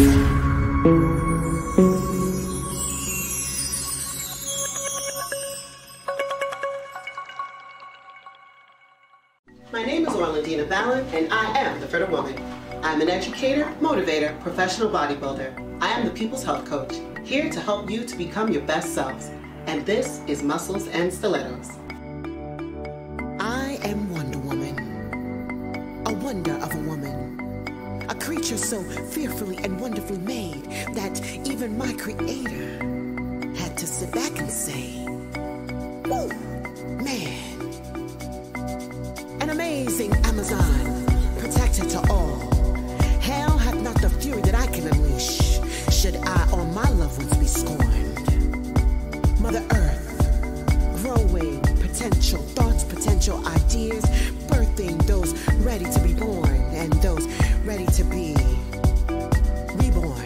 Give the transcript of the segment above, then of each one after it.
My name is Orlandina Balan, and I am the Fitter Woman. I'm an educator, motivator, professional bodybuilder. I am the People's Health Coach, here to help you to become your best selves. And this is Muscles and Stilettos. So fearfully and wonderfully made that even my creator had to sit back and say, Ooh, man. An amazing Amazon, protector to all. Hell hath not the fury that I can unleash, should I or my loved ones be scorned. Mother Earth, growing potential thoughts, potential ideas, birthing those ready to be born and those ready to be reborn.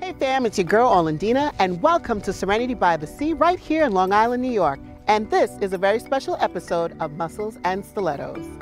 Hey fam, it's your girl Orlandina, and welcome to Serenity by the Sea right here in Long Island, New York. And this is a very special episode of Muscles and Stilettos.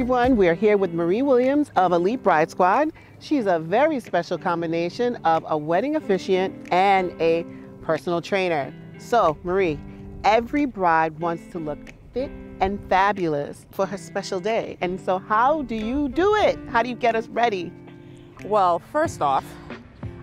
Everyone, we are here with Marie Williams of Elite Bride Squad. She's a very special combination of a wedding officiant and a personal trainer. So, Marie, every bride wants to look fit and fabulous for her special day. And so, how do you do it? How do you get us ready? Well, first off,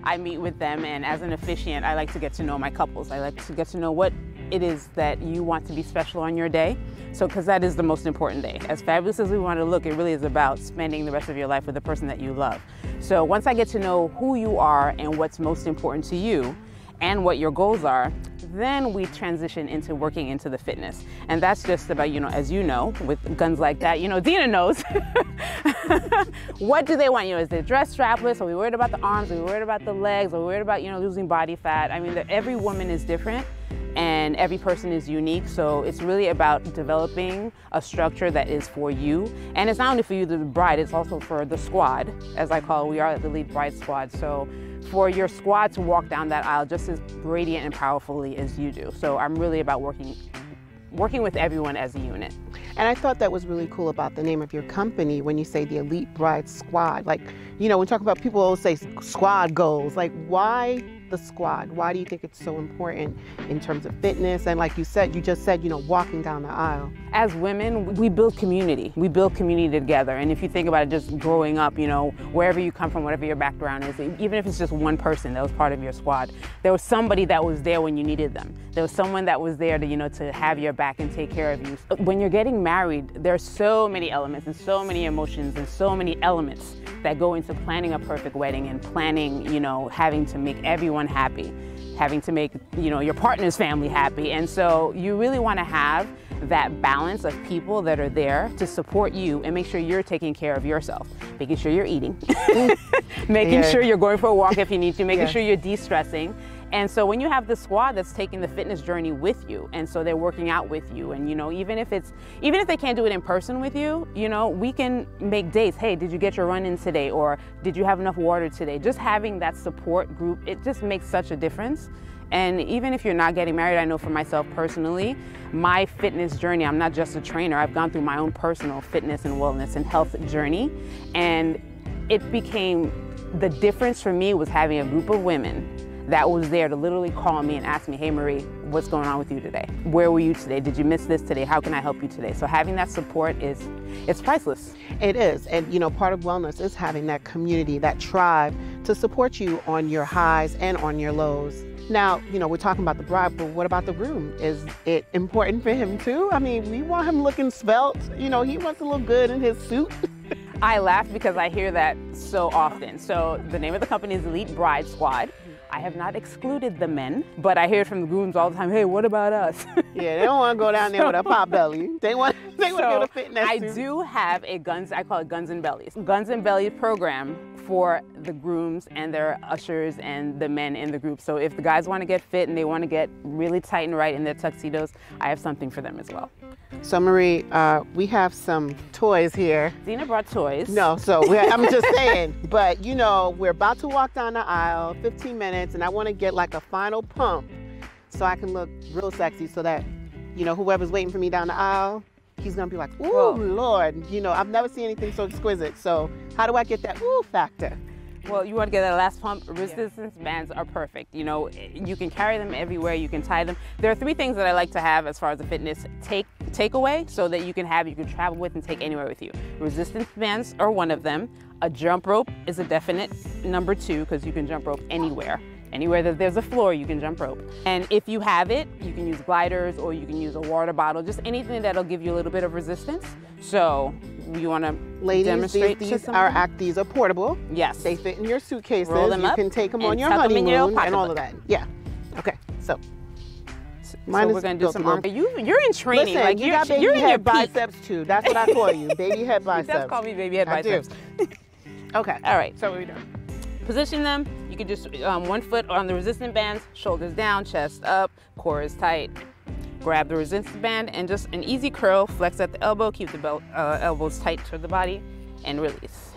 I meet with them, and as an officiant, I like to get to know my couples. I like to get to know what it is that you want to be special on your day. So, because that is the most important day. As fabulous as we want to look, it really is about spending the rest of your life with the person that you love. So, once I get to know who you are and what's most important to you, and what your goals are, then we transition into working into the fitness. And that's just about, you know, as you know, with guns like that, you know, Dina knows. what do they want? You know, is they dress strapless? Are we worried about the arms? Are we worried about the legs? Are we worried about, you know, losing body fat? I mean, every woman is different and every person is unique. So it's really about developing a structure that is for you. And it's not only for you, the bride, it's also for the squad, as I call it. We are the Elite Bride Squad. So for your squad to walk down that aisle just as radiant and powerfully as you do. So I'm really about working working with everyone as a unit. And I thought that was really cool about the name of your company when you say the Elite Bride Squad. Like, you know, when talk about people always say squad goals. Like, why the squad? Why do you think it's so important in terms of fitness? And like you said, you just said, you know, walking down the aisle. As women, we build community. We build community together. And if you think about it, just growing up, you know, wherever you come from, whatever your background is, even if it's just one person that was part of your squad, there was somebody that was there when you needed them. There was someone that was there to, you know, to have your back and take care of you. When you're getting married, there's so many elements and so many emotions and so many elements that go into planning a perfect wedding and planning, you know, having to make everyone happy, having to make, you know, your partner's family happy. And so you really want to have that balance of people that are there to support you and make sure you're taking care of yourself, making sure you're eating, making Yeah. sure you're going for a walk if you need to, making Yes. sure you're de-stressing. And so when you have the squad that's taking the fitness journey with you, and so they're working out with you, and you know, even if it's, even if they can't do it in person with you, you know, we can make dates. Hey, did you get your run in today? Or did you have enough water today? Just having that support group, it just makes such a difference. And even if you're not getting married, I know for myself personally, my fitness journey, I'm not just a trainer, I've gone through my own personal fitness and wellness and health journey. And it became the difference for me was having a group of women that was there to literally call me and ask me, hey Marie, what's going on with you today? Where were you today? Did you miss this today? How can I help you today? So having that support is, it's priceless. It is. And, you know, part of wellness is having that community, that tribe to support you on your highs and on your lows. Now, you know, we're talking about the bride, but what about the groom? Is it important for him too? I mean, we want him looking svelte. You know, he wants to look good in his suit. I laugh because I hear that so often. So the name of the company is Elite Bride Squad. I have not excluded the men, but I hear from the grooms all the time. Hey, what about us? yeah, they don't want to go down there with a pot belly. They want, they want to be able to fit in that I do have a guns. I call it Guns and Bellies. Guns and Bellies program for the grooms and their ushers and the men in the group. So if the guys want to get fit and they want to get really tight and right in their tuxedos, I have something for them as well. So Marie, uh, we have some toys here. Zena brought toys. No, so I'm just saying. But you know, we're about to walk down the aisle, 15 minutes, and I want to get like a final pump so I can look real sexy, so that you know whoever's waiting for me down the aisle, he's gonna be like, "Ooh, Whoa. Lord!" You know, I've never seen anything so exquisite. So how do I get that ooh factor? Well, you want to get that last pump. Resistance bands are perfect. You know, you can carry them everywhere. You can tie them. There are three things that I like to have as far as the fitness take takeaway, so that you can have, you can travel with and take anywhere with you. Resistance bands are one of them. A jump rope is a definite number two because you can jump rope anywhere. Anywhere that there's a floor, you can jump rope. And if you have it, you can use gliders or you can use a water bottle, just anything that'll give you a little bit of resistance. So you want to Ladies, these, demonstrate these someone? are act these are portable. Yes. They fit in your suitcases. Roll them you up can take them on your tuck 'em in honeymoon your and all of that. Yeah. Okay. So Mine so we're gonna do some arm. You you're in training. listen, like you baby you're in your peak. biceps too. That's what I call you, baby head He biceps. does call me baby head I do. biceps. Okay. All right, so what are we doing? Position them. You can just um, one foot on the resistance bands, shoulders down, chest up, core is tight. Grab the resistance band and just an easy curl. Flex at the elbow. Keep the belt, uh, elbows tight to the body, and release.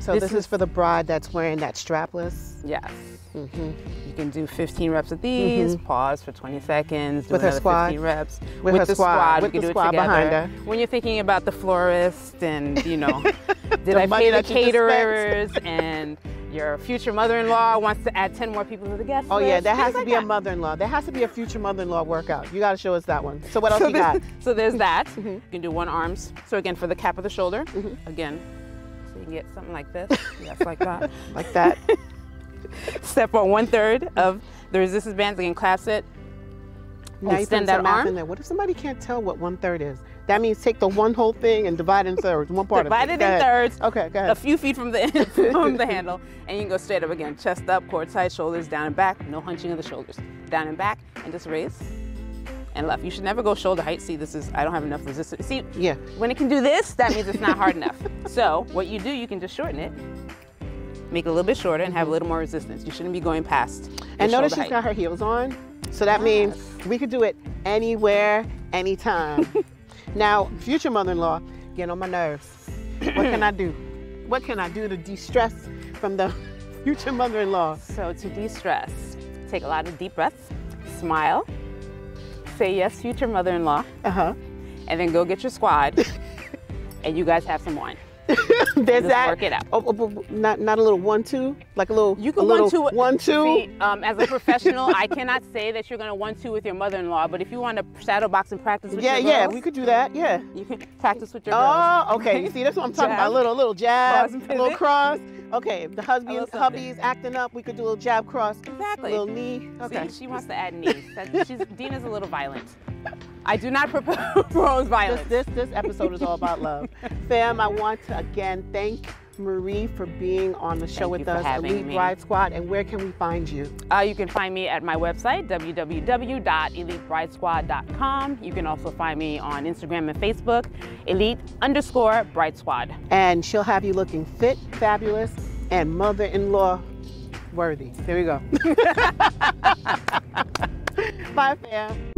So This this, is, is- for the bride that's wearing that strapless. Yes. Mm-hmm. You can do 15 reps of these. Pause for 20 seconds. Do With her another squad? 15 reps. With her the squad, with we can do squad it together. behind her. When you're thinking about the florist and you know, did I pay the that you dispense. caterers and your future mother-in-law wants to add 10 more people to the guest Oh list. yeah, that has to like be a mother-in-law. There has to be a future mother-in-law workout. You got to show us that one. So what else So, you got? so there's that. You can do one arms. So again, for the cap of the shoulder, Mm-hmm. again, so you can get something like this. Yes, like that. Like that. Step on one third of the resistance bands. Again, clasp it. Now you Extend that arm. in there. What if somebody can't tell what one third is? That means take the one whole thing and divide it in thirds. One part Divide of it. it in thirds. Okay, go ahead. a few feet from the from the handle, and you can go straight up again. Chest up, core tight, shoulders down and back. No hunching of the shoulders. Down and back, and just raise and left. You should never go shoulder height. See, this is I don't have enough resistance. See, Yeah. when it can do this, that means it's not hard enough. So what you do, you can just shorten it, make it a little bit shorter, and have a little more resistance. You shouldn't be going past. And notice she's height. got her heels on. So that means we could do it anywhere, anytime. Now, future mother-in-law, get on my nerves. What can I do? What can I do to de-stress from the future mother-in-law? So to de-stress, take a lot of deep breaths, smile, say yes, future mother-in-law. Uh-huh. and then go get your squad, and you guys have some wine. There's Just that. work it out. Oh, oh, oh, not not a little one-two, like a little. You a can little one two one-two. See, um, as a professional, I cannot say that you're gonna one two with your mother-in-law, but if you want to shadow box and practice with Yeah, your yeah, girls, we could do that. Yeah. you can practice with your girls. Oh, okay. You see, that's what I'm talking Jab. about. A little, little jab, a little cross. Okay, if the husband, little something. hubby's acting up, we could do a little jab cross, Exactly. a little knee. Okay. See, she wants to add knees. That, she's, Dina's a little violent. I do not propose This, violence. this this episode is all about love. Fam, I want to again thank Marie for being on the show Thank with us, Elite me. Bride Squad. And where can we find you? Uh, you can find me at my website, www.elitebridesquad.com. You can also find me on Instagram and Facebook, elite underscore bride squad. And she'll have you looking fit, fabulous, and mother-in-law worthy. There we go. Bye, fam.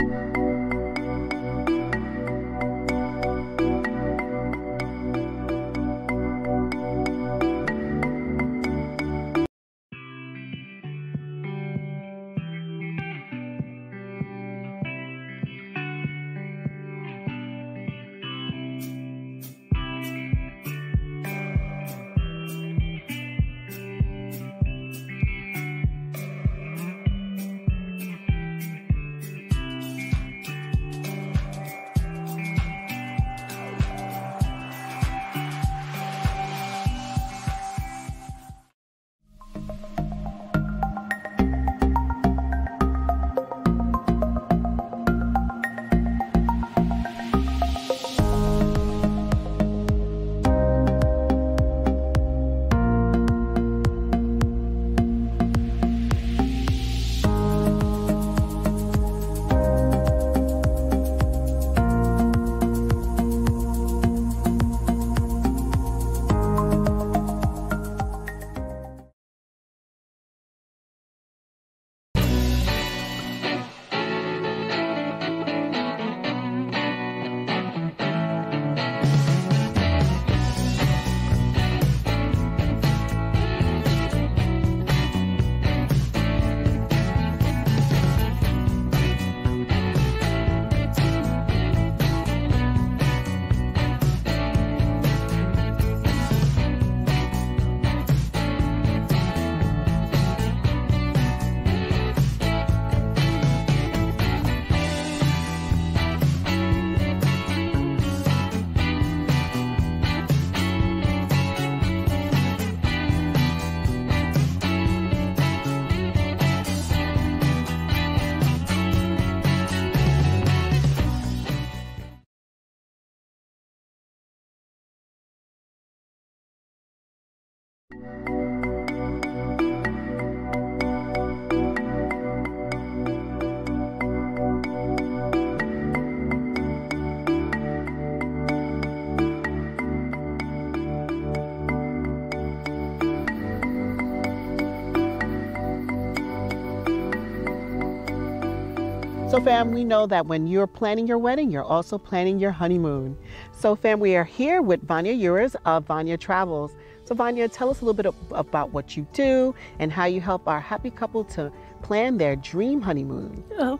So, fam, we know that when you're planning your wedding, you're also planning your honeymoon. So, fam, we are here with Vanya Ures of Vanya Travels. So, Vanya, tell us a little bit about what you do and how you help our happy couple to plan their dream honeymoon. Oh,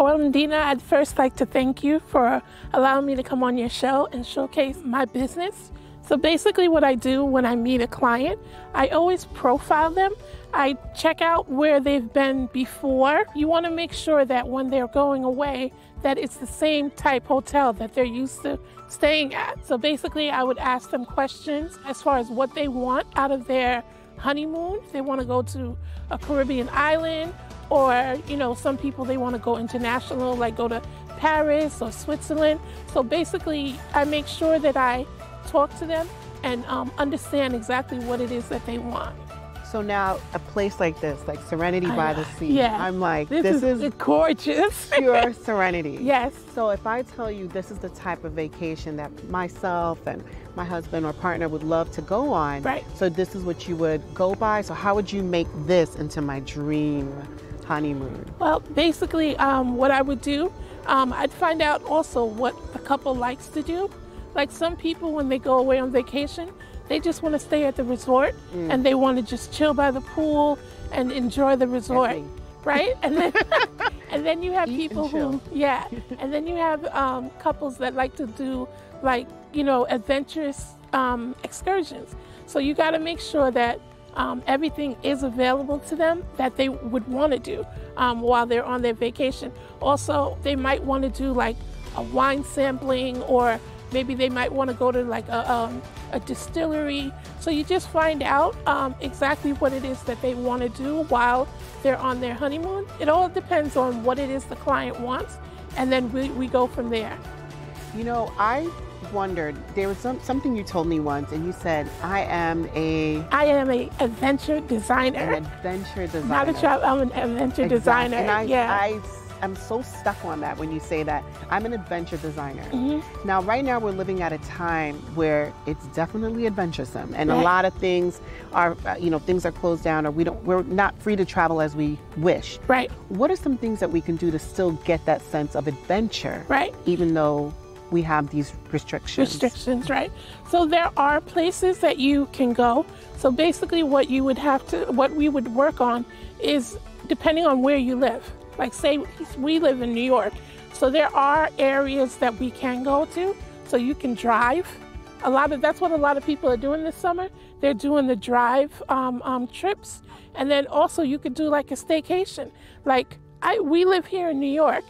well, Dina, I'd first like to thank you for allowing me to come on your show and showcase my business. So basically, what I do when I meet a client, I always profile them. I check out where they've been before. You want to make sure that when they're going away, that it's the same type hotel that they're used to staying at. So basically, I would ask them questions as far as what they want out of their honeymoon. If they want to go to a Caribbean island, or you know, some people they want to go international, like go to Paris or Switzerland. So basically, I make sure that I talk to them and um, understand exactly what it is that they want. So now a place like this, like Serenity I by the Sea, Yeah. I'm like, This, this, is, is, gorgeous. pure serenity. yes. So if I tell you this is the type of vacation that myself and my husband or partner would love to go on, Right. so this is what you would go by. So how would you make this into my dream honeymoon? Well, basically, um, what I would do, um, I'd find out also what the couple likes to do. Like some people, when they go away on vacation, they just want to stay at the resort Mm. and they want to just chill by the pool and enjoy the resort, right? And then, and then you have Eat people who, yeah, and then you have um, couples that like to do like you know adventurous um, excursions. So you got to make sure that um, everything is available to them that they would want to do um, while they're on their vacation. Also, they might want to do like a wine sampling, or maybe they might want to go to like a, um, a distillery. So you just find out um, exactly what it is that they want to do while they're on their honeymoon. It all depends on what it is the client wants, and then we, we go from there. You know, I wondered, there was some, something you told me once, and you said, I am a I am a adventure designer, an adventure designer. not a travel. I'm an adventure Exactly. designer. And I, yeah. I am so stuck on that when you say that. I'm an adventure designer. Mhm. Now, right now, we're living at a time where it's definitely adventuresome, and a lot of things are, uh, you know, things are closed down, or we don't, we're not free to travel as we wish. Right, What are some things that we can do to still get that sense of adventure, right. even though we have these restrictions? restrictions, right? So there are places that you can go. So basically, what you would have to, what we would work on is depending on where you live. Like, say we live in New York, so there are areas that we can go to. So you can drive. A lot of that's what a lot of people are doing this summer. They're doing the drive um, um, trips, and then also you could do like a staycation. Like I, we live here in New York.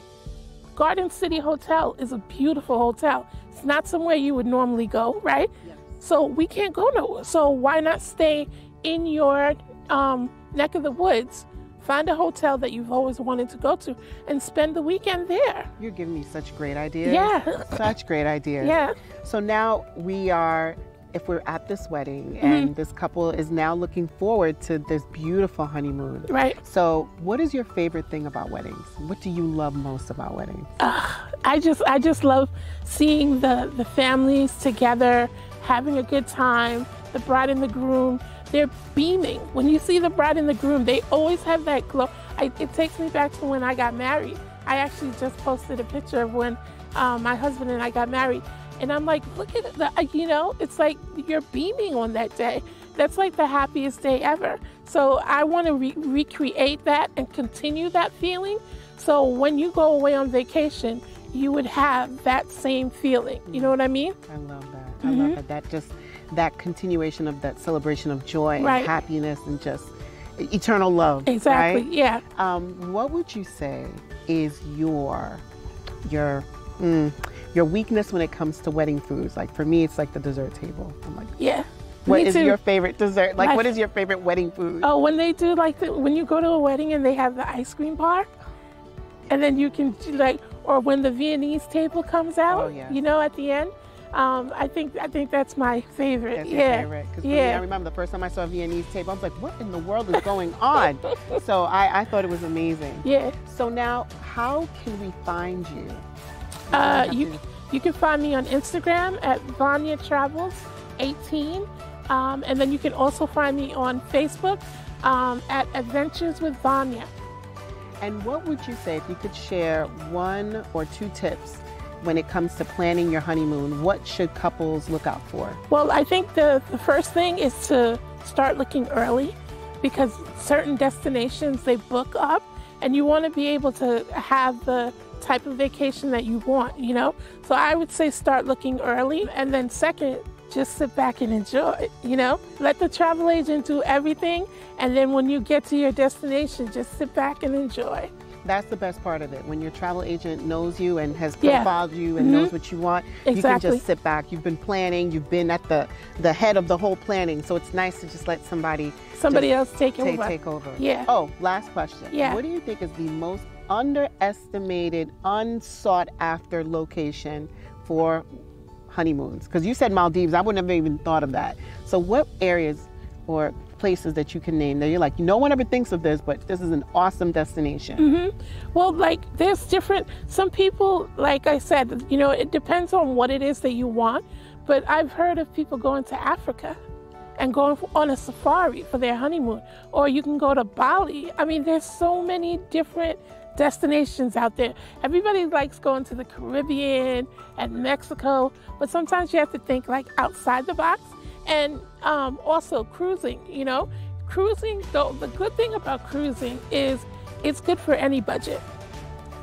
Garden City Hotel is a beautiful hotel. It's not somewhere you would normally go, right? Yes. So we can't go nowhere. So why not stay in your um, neck of the woods? Find a hotel that you've always wanted to go to and spend the weekend there. You're giving me such great ideas. Yeah. Such great ideas. Yeah. So now we are, if we're at this wedding Mm-hmm. and this couple is now looking forward to this beautiful honeymoon. Right. So, what is your favorite thing about weddings? What do you love most about weddings? I just I just love seeing the the families together, having a good time. The bride and the groom, they're beaming. When you see the bride and the groom, they always have that glow. I, it takes me back to when I got married. I actually just posted a picture of when um, my husband and I got married, and I'm like, look at the, uh, you know, it's like you're beaming on that day. That's like the happiest day ever. So I want to re- recreate that and continue that feeling. So when you go away on vacation, you would have that same feeling. You know what I mean? I love that. I love that. That just that continuation of that celebration of joy Right. and happiness and just eternal love. Exactly. right? Yeah. Um, what would you say is your your mm, your weakness when it comes to wedding foods? Like for me, it's like the dessert table. I'm like, Yeah. what is too. your favorite dessert? Like, My- what is your favorite wedding food? Oh, when they do like the, when you go to a wedding and they have the ice cream bar, and then you can like, or when the Viennese table comes out, Oh, yeah. you know, at the end. Um, I think I think that's my favorite. That's yeah. favorite. Because me, I remember the first time I saw a Viennese table, I was like, what in the world is going on? so I, I thought it was amazing. Yeah. So now, how can we find you? Uh, you to- you can find me on Instagram at Vanya Travels 18, um, and then you can also find me on Facebook um, at Adventures with Vanya. And what would you say if you could share one or two tips when it comes to planning your honeymoon? What should couples look out for? Well, I think the, the first thing is to start looking early because certain destinations they book up and you want to be able to have the type of vacation that you want, you know? So I would say start looking early. And then, second, just sit back and enjoy, you know? Let the travel agent do everything. And then when you get to your destination, just sit back and enjoy. That's the best part of it. When your travel agent knows you and has Yeah. profiled you and Mhm. knows what you want, you can just sit back. You've been planning, you've been at the, the head of the whole planning. So it's nice to just let somebody Somebody else take take, over. take over. Yeah. Oh, last question. Yeah. What do you think is the most underestimated, unsought after location for honeymoons? Because you said Maldives, I wouldn't have even thought of that. So, what areas or places that you can name that you're like, no one ever thinks of this, but this is an awesome destination? Mm-hmm. Well, like there's different. Some people, like I said, you know, it depends on what it is that you want. But I've heard of people going to Africa and going on a safari for their honeymoon, or you can go to Bali. I mean, there's so many different destinations out there. Everybody likes going to the Caribbean and Mexico, but sometimes you have to think like outside the box. And um, also cruising, you know, cruising. Though the good thing about cruising is it's good for any budget.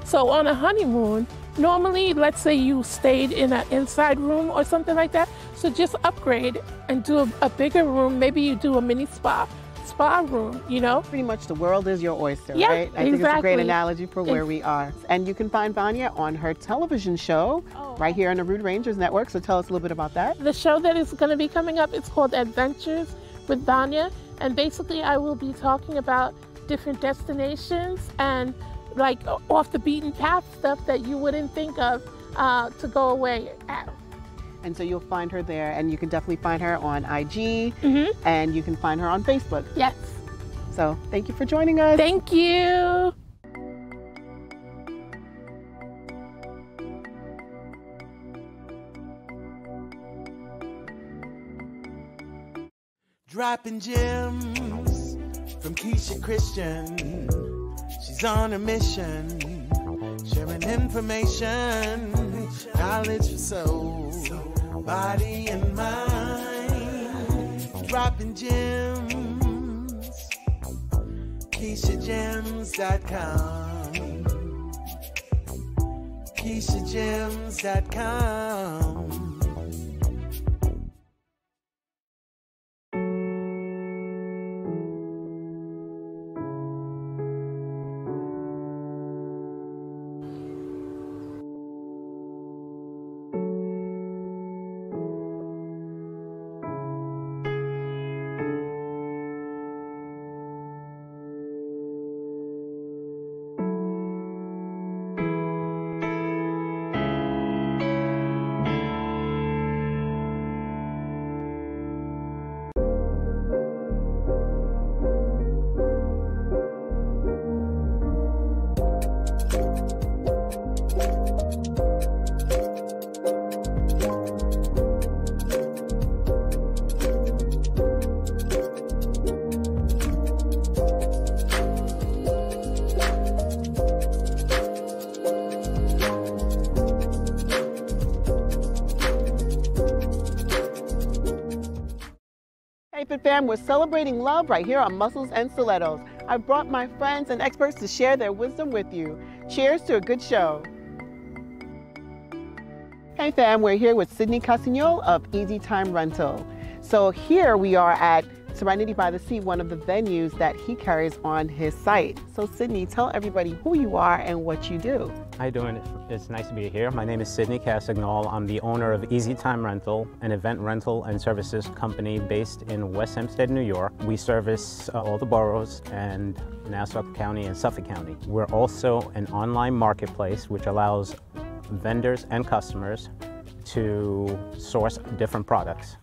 So on a honeymoon, normally, let's say you stayed in an inside room or something like that. So just upgrade and do a, a bigger room. Maybe you do a mini spa, spa room. You know. Pretty much the world is your oyster, Yeah, right? I think it's a great analogy for where we are. And you can find Vanya on her television show Oh. right here on the Rude Rangers Network. So tell us a little bit about that. The show that is going to be coming up it's called Adventures with Vanya, and basically I will be talking about different destinations and like off the beaten path stuff that you wouldn't think of uh, to go away at. And so you'll find her there, and you can definitely find her on IG, Mhm. and you can find her on Facebook. Yes. So thank you for joining us. Thank you. Dropping gems from Keisha Christian. She's on a mission, sharing information, knowledge for soul, body and mind. Dropping gems, KeishaGems.com. KeishaGems.com. Fam, we're celebrating love right here on Muscles and Stilettos. I've brought my friends and experts to share their wisdom with you. Cheers to a good show. Hey fam, we're here with Sydney Cassignol of Easy Time Rental. So here we are at Serenity by the Sea, one of the venues that he carries on his site. So Sydney, tell everybody who you are and what you do. How you doing? It's nice to be here. My name is Sidney Cassignol. I'm the owner of Easy Time Rental, an event rental and services company based in West Hempstead, New York. We service uh, all the boroughs and Nassau County and Suffolk County. We're also an online marketplace which allows vendors and customers to source different products,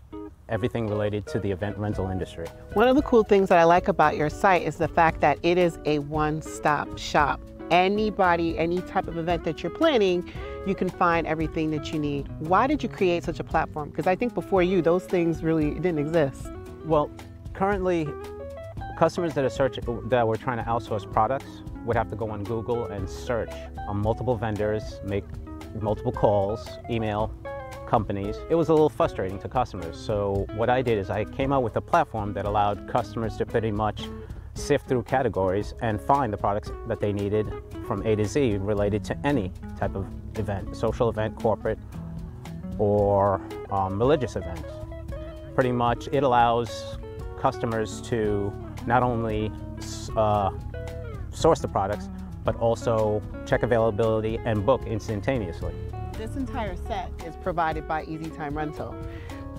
everything related to the event rental industry. One of the cool things that I like about your site is the fact that it is a one-stop shop. Anybody, any type of event that you're planning, you can find everything that you need. Why did you create such a platform? Because I think before you, those things really didn't exist. Well, currently, customers that are searching that were trying to outsource products would have to go on Google and search on multiple vendors, make multiple calls, email companies. It was a little frustrating to customers. So what I did is I came out with a platform that allowed customers to pretty much sift through categories and find the products that they needed from A to Z related to any type of event, social event, corporate, or um, religious event. Pretty much it allows customers to not only uh, source the products, but also check availability and book instantaneously. This entire set is provided by Easy Time Rental.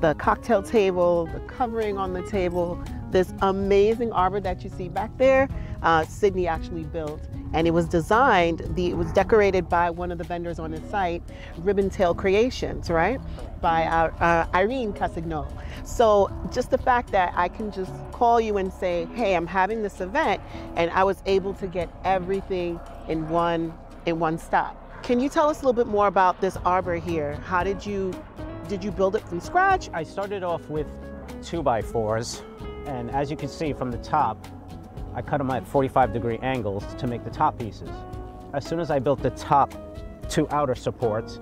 The cocktail table, the covering on the table, this amazing arbor that you see back there, uh, Sydney actually built. And it was designed, the, it was decorated by one of the vendors on his site, Ribbon Tail Creations, right? By our, uh, Irene Cassignol. So just the fact that I can just call you and say, hey, I'm having this event, and I was able to get everything in one, in one stop. Can you tell us a little bit more about this arbor here? How did you, did you build it from scratch? I started off with two by fours, and as you can see from the top, I cut them at 45 degree angles to make the top pieces. As soon as I built the top two outer supports,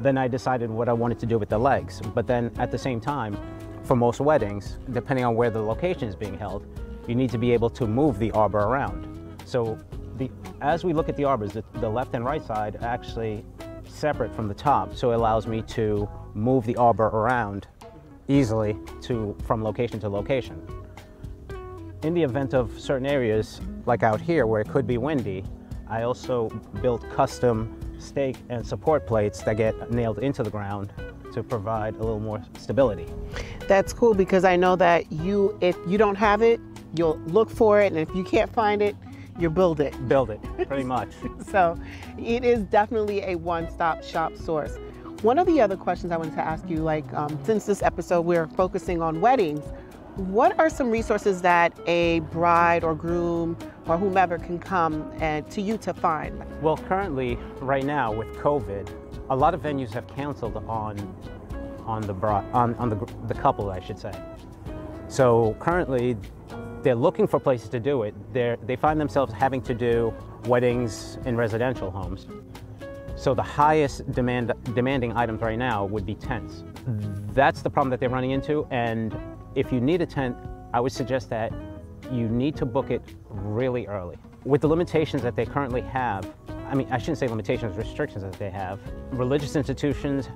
then I decided what I wanted to do with the legs. But then at the same time, for most weddings, depending on where the location is being held, you need to be able to move the arbor around. So the, as we look at the arbors, the, the left and right side are actually separate from the top, so it allows me to move the arbor around easily to, from location to location. In the event of certain areas, like out here where it could be windy, I also built custom stake and support plates that get nailed into the ground to provide a little more stability. That's cool because I know that you, if you don't have it, you'll look for it, and if you can't find it, you build it. Build it, pretty much. so it is definitely a one-stop shop source. One of the other questions I wanted to ask you, like um, since this episode we're focusing on weddings, what are some resources that a bride or groom or whomever can come and to you to find? Well, currently, right now with COVID, a lot of venues have canceled on on the bride, on, on the, the couple, I should say. So currently, they're looking for places to do it. They're, they find themselves having to do weddings in residential homes. So the highest demand, demanding items right now would be tents. That's the problem that they're running into, and if you need a tent, I would suggest that you need to book it really early. With the limitations that they currently have, I mean, I shouldn't say limitations, restrictions that they have, religious institutions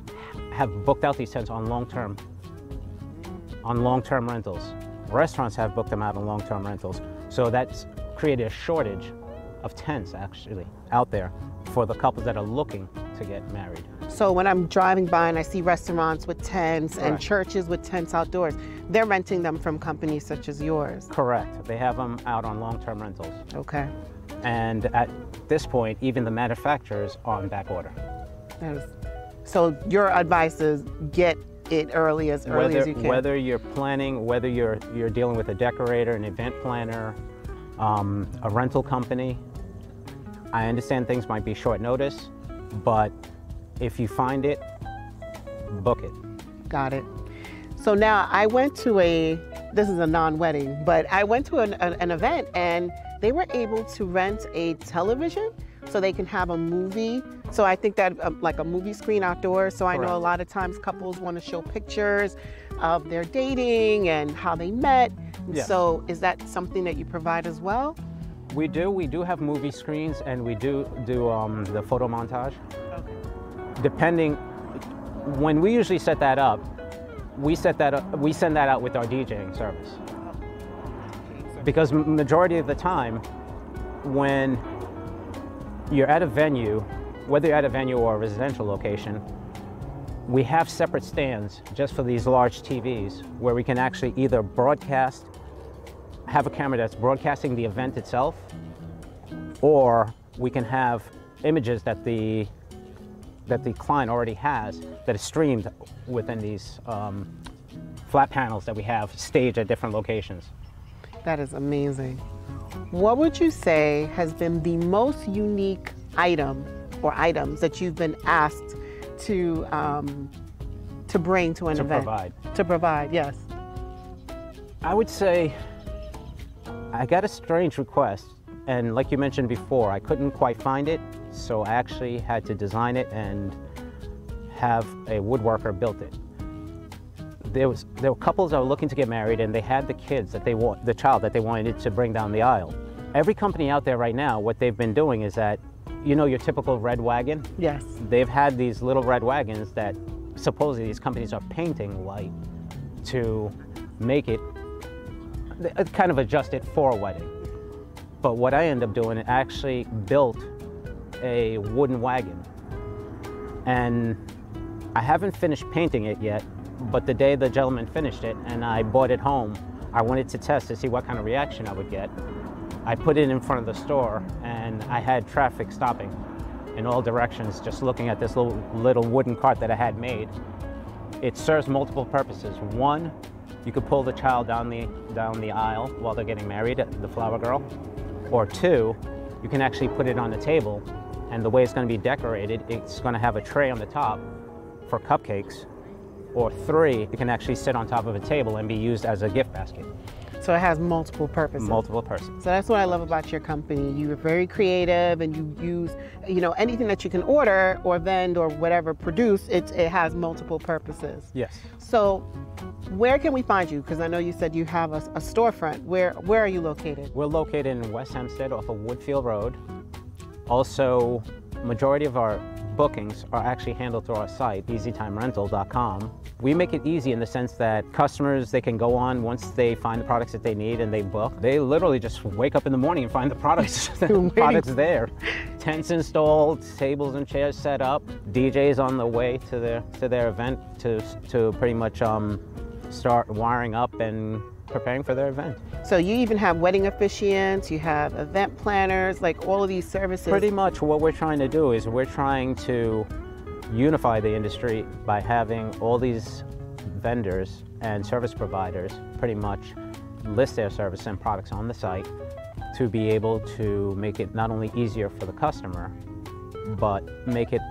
have booked out these tents on long-term, on long-term rentals. Restaurants have booked them out on long-term rentals. So that's created a shortage of tents actually out there for the couples that are looking to get married. So when I'm driving by and I see restaurants with tents Correct. and churches with tents outdoors, they're renting them from companies such as yours. Correct. They have them out on long-term rentals. Okay. And at this point, even the manufacturers are on back order. So your advice is get it early as early whether, as you can. Whether you're planning, whether you're you're dealing with a decorator, an event planner, um, a rental company, I understand things might be short notice, but if you find it, book it. Got it. So now I went to a, this is a non-wedding, but I went to an, an, event and they were able to rent a television so they can have a movie. So I think that um, like a movie screen outdoors. So Correct. I know a lot of times couples want to show pictures of their dating and how they met. So is that something that you provide as well? We do. We do have movie screens and we do do um, the photo montage. Okay. Depending, when we usually set that up, we set that up, we send that out with our DJing service. Because majority of the time, when you're at a venue, whether you're at a venue or a residential location, we have separate stands just for these large TVs where we can actually either broadcast have a camera that's broadcasting the event itself, or we can have images that the that the client already has that is streamed within these um, flat panels that we have staged at different locations. That is amazing. What would you say has been the most unique item or items that you've been asked to um, to bring to an to event? To provide. To provide, yes. I would say I got a strange request, And like you mentioned before, I couldn't quite find it, so I actually had to design it and have a woodworker build it. There was there were couples that were looking to get married and they had the kids that they want the child that they wanted to bring down the aisle. Every company out there right now, what they've been doing is that you know your typical red wagon? Yes. They've had these little red wagons that supposedly these companies are painting white to make it uh, kind of adjust it for a wedding. But what I ended up doing, I actually built a wooden wagon. And I haven't finished painting it yet, but the day the gentleman finished it and I brought it home, I wanted to test to see what kind of reaction I would get. I put it in front of the store and I had traffic stopping in all directions just looking at this little, little wooden cart that I had made. It serves multiple purposes. One, you could pull the child down the, down the aisle while they're getting married, the flower girl. Or two, you can actually put it on the table and the way it's going to be decorated, it's going to have a tray on the top for cupcakes. Or three, it can actually sit on top of a table and be used as a gift basket. So it has multiple purposes. Multiple purposes. So that's what I love about your company. You are very creative and you use, you know, anything that you can order or vend or whatever produce, it, it has multiple purposes. Yes. So where can we find you? Because I know you said you have a, a storefront. Where, where are you located? We're located in West Hempstead off of Woodfield Road. Also, majority of our bookings are actually handled through our site, easytimerental.com. We make it easy in the sense that customers, they can go on once they find the products that they need and they book. They literally just wake up in the morning and find the products, the products there. Tents installed, tables and chairs set up, DJs on the way to their, to their event to, to pretty much um, start wiring up and preparing for their event. So you even have wedding officiants, you have event planners, like all of these services. Pretty much what we're trying to do is we're trying to unify the industry by having all these vendors and service providers pretty much list their service and products on the site to be able to make it not only easier for the customer, but make it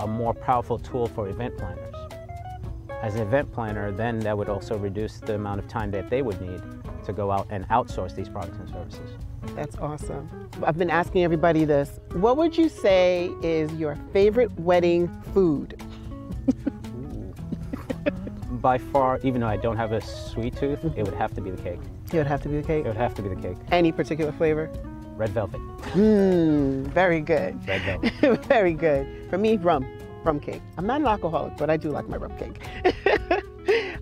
a more powerful tool for event planners. As an event planner, then that would also reduce the amount of time that they would need to go out and outsource these products and services. That's awesome. I've been asking everybody this. What would you say is your favorite wedding food? By far, even though I don't have a sweet tooth, it would have to be the cake. It would have to be the cake. It would have to be the cake. Any particular flavor? Red velvet. Mmm, very good. Red velvet. very good. For me, rum. Rum cake. I'm not an alcoholic, but I do like my rum cake.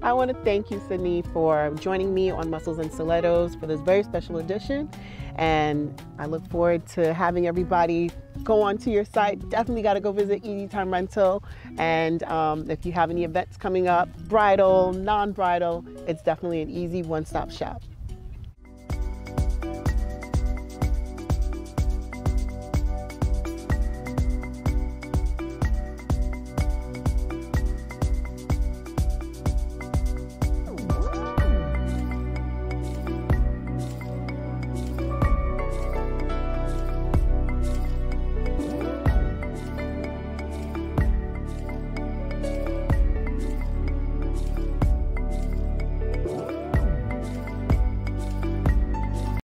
I want to thank you, Sydney, for joining me on Muscles and Stilettos for this very special edition. And I look forward to having everybody go onto your site. Definitely got to go visit Easy Time Rental. And um, if you have any events coming up, bridal, non bridal, it's definitely an easy one stop shop.